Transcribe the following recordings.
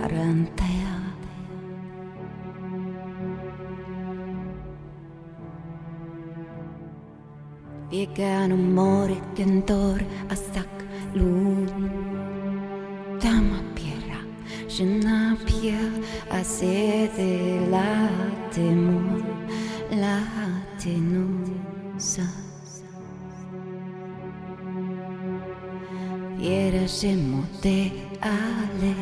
рантео. Piega nu mori tentor asak lun Tama piera Jena pia ase de la temor La să. Piera jemo de ale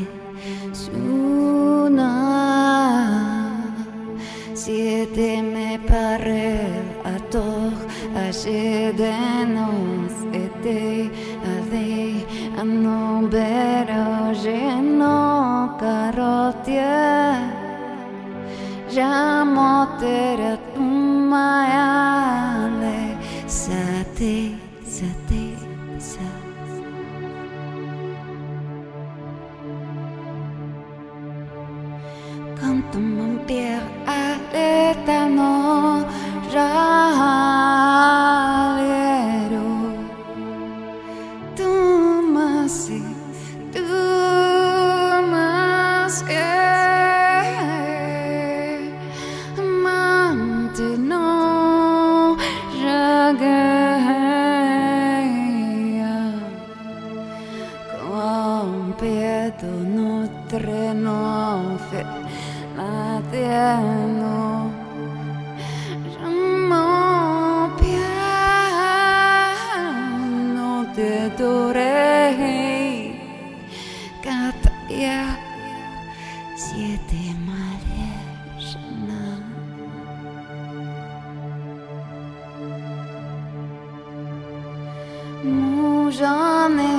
מתפרר התוך השדנוס אתי עלי אנו בראשינו קרותיה Già mo te ratumaya see Mon jamais.